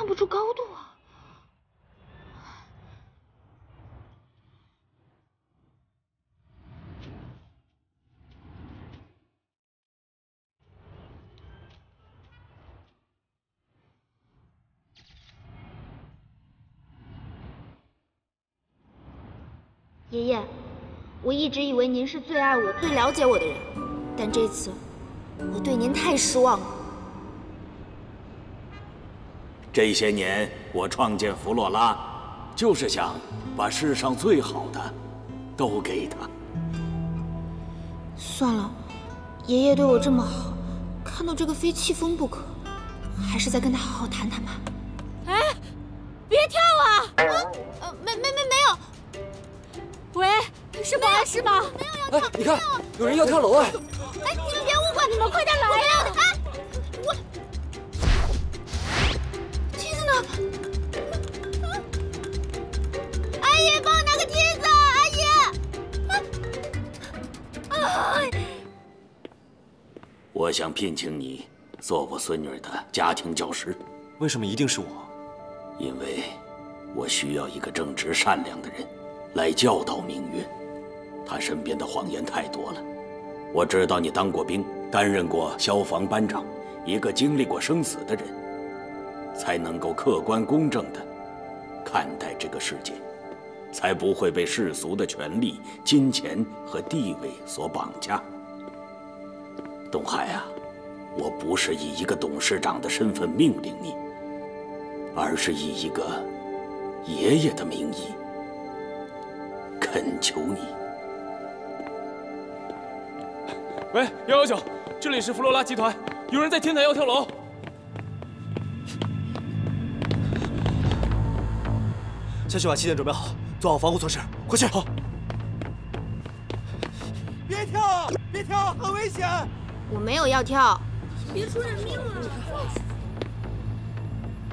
看不出高度啊。爷爷，我一直以为您是最爱我、最了解我的人，但这次我对您太失望了。这些年我创建弗洛拉，就是想把世上最好的都给他。算了，爷爷对我这么好，看到这个非气疯不可，还是再跟他好好谈谈吧。哎，别跳啊！啊，呃，没没没没有。喂，是保安师吗？没有要跳，你看，有人要跳楼哎！我想聘请你做我孙女的家庭教师。为什么一定是我？因为我需要一个正直善良的人。来教导明月，他身边的谎言太多了。我知道你当过兵，担任过消防班长，一个经历过生死的人，才能够客观公正的看待这个世界，才不会被世俗的权利、金钱和地位所绑架。东海啊，我不是以一个董事长的身份命令你，而是以一个爷爷的名义。恳求你！喂，幺幺九，这里是弗罗拉集团，有人在天台要跳楼。下去把气垫准备好，做好防护措施，快去！好。别跳，别跳，很危险！我没有要跳，别出人命了！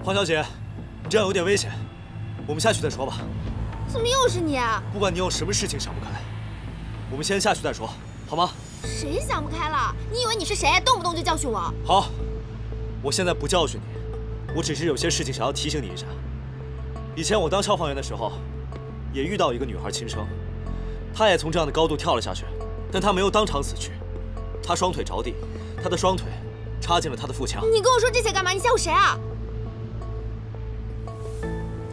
黄小姐，你这样有点危险，我们下去再说吧。怎么又是你？不管你有什么事情想不开，我们先下去再说，好吗？谁想不开了？你以为你是谁？动不动就教训我？好，我现在不教训你，我只是有些事情想要提醒你一下。以前我当消防员的时候，也遇到一个女孩轻生，她也从这样的高度跳了下去，但她没有当场死去，她双腿着地，他的双腿插进了他的腹腔。你跟我说这些干嘛？你吓唬谁啊？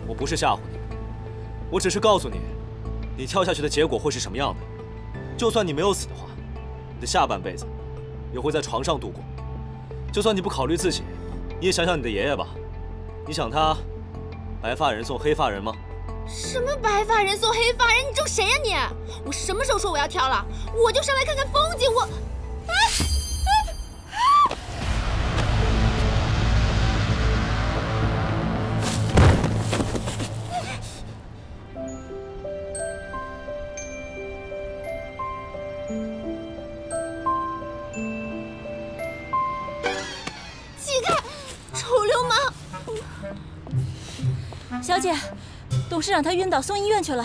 我不是吓唬你。我只是告诉你，你跳下去的结果会是什么样的。就算你没有死的话，你的下半辈子也会在床上度过。就算你不考虑自己，你也想想你的爷爷吧。你想他白发人送黑发人吗？什么白发人送黑发人？你咒谁呀你？我什么时候说我要跳了？我就上来看看风景。我。小姐，董事长他晕倒，送医院去了。